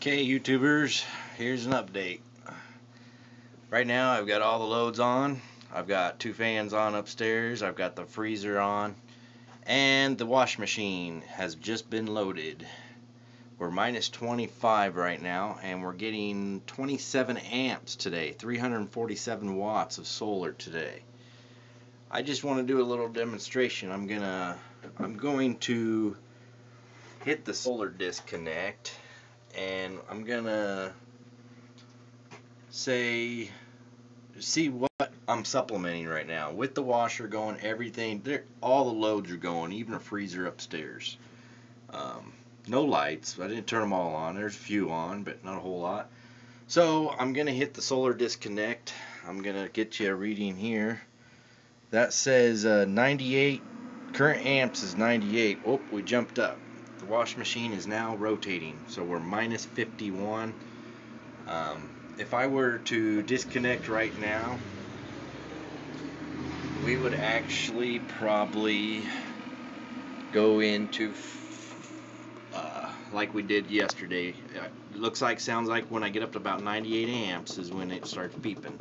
Okay, YouTubers, here's an update. Right now, I've got all the loads on. I've got two fans on upstairs. I've got the freezer on. And the wash machine has just been loaded. We're minus 25 right now, and we're getting 27 amps today, 347 watts of solar today. I just want to do a little demonstration. I'm gonna, I'm going to hit the solar disconnect and I'm gonna say see what I'm supplementing right now. With the washer going everything all the loads are going even a freezer upstairs. Um, no lights I didn't turn them all on. There's a few on but not a whole lot. So I'm gonna hit the solar disconnect. I'm gonna get you a reading here. That says uh, 98 current amps is 98 oh we jumped up the wash machine is now rotating so we're minus 51 um, if I were to disconnect right now we would actually probably go into uh, like we did yesterday. Uh, it looks like sounds like when I get up to about 98 amps is when it starts beeping.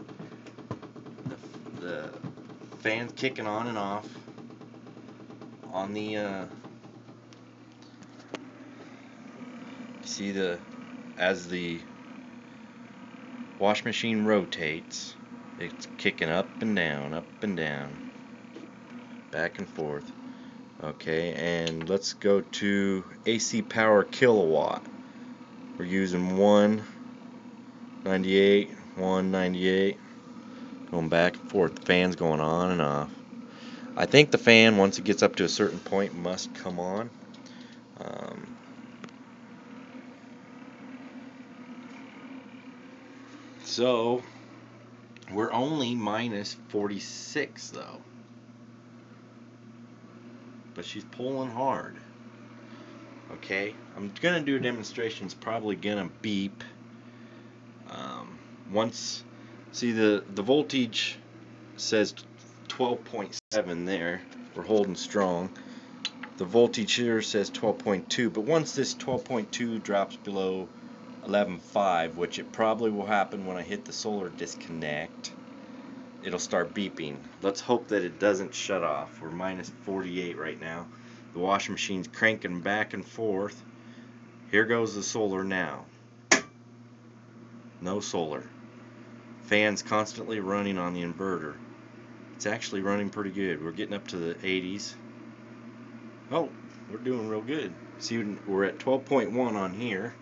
The, the fans kicking on and off on the uh, see the as the wash machine rotates it's kicking up and down up and down back and forth. Okay and let's go to AC power kilowatt. We're using 198 198 going back and forth the fan's going on and off. I think the fan once it gets up to a certain point must come on um, So we're only minus 46 though. But she's pulling hard. Okay, I'm gonna do a demonstration. It's probably gonna beep. Um, once, see the the voltage says 12.7 there. We're holding strong. The voltage here says 12.2, but once this 12.2 drops below 11.5 which it probably will happen when I hit the solar disconnect. It'll start beeping. Let's hope that it doesn't shut off. We're minus 48 right now. The washing machine's cranking back and forth. Here goes the solar now. No solar. Fans constantly running on the inverter. It's actually running pretty good. We're getting up to the 80s oh we're doing real good. See we're at 12.1 on here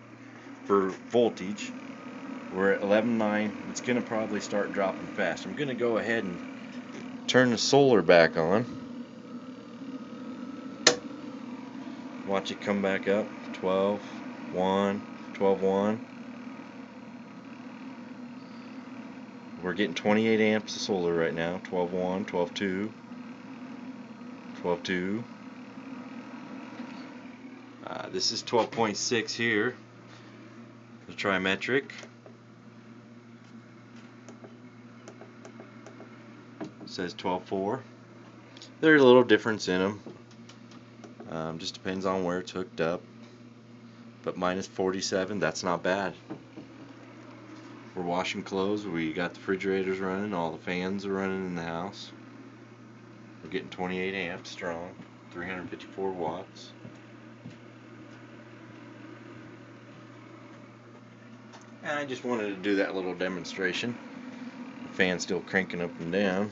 for voltage. We're at 11.9. It's going to probably start dropping fast. I'm going to go ahead and turn the solar back on. Watch it come back up. 12, 1, 12, 1. We're getting 28 amps of solar right now. 12, 1, 12, 2, 12, 2. Uh, this is 12.6 here the TriMetric. says 12.4. There's a little difference in them. Um, just depends on where it's hooked up. But minus 47, that's not bad. We're washing clothes. We got the refrigerators running. All the fans are running in the house. We're getting 28 amps strong. 354 watts. I just wanted to do that little demonstration. The fan's still cranking up and down.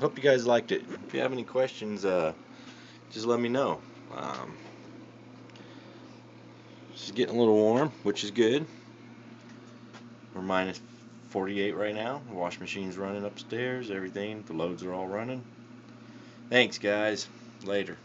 Hope you guys liked it. If you have any questions, uh, just let me know. Um, it's getting a little warm, which is good. We're minus 48 right now. The wash machine's running upstairs, everything. The loads are all running. Thanks, guys. Later.